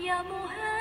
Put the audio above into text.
يا مهاب